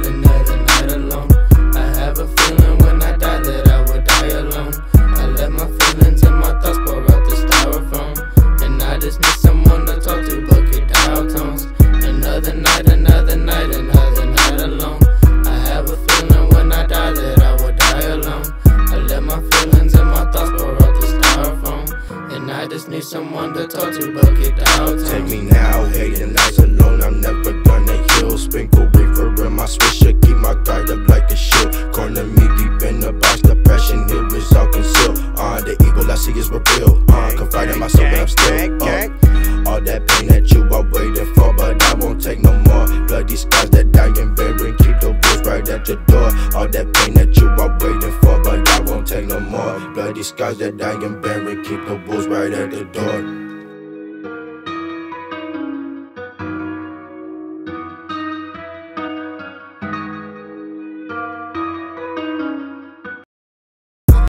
night, another night alone. I have a feeling when I die that I would die alone. I let my feelings and my thoughts pour out the styrofoam. And I just need someone to talk to, but get dial tones. Another night, another night, another night alone. I have a feeling when I die that I would die alone. I let my feelings and my thoughts pour out the styrofoam. And I just need someone to talk to, but get dial tones. Take me now. My guard up like a shield. Corner me deep in the box, depression, here is all concealed. Uh, the evil I see is revealed. Uh, confide in myself, but I'm still. Uh, all that pain that you are waiting for, but I won't take no more. Bloody scars that die and bearing, keep the wolves right at the door. All that pain that you are waiting for, but I won't take no more. Bloody scars that die and bearing, keep the wolves right at the door.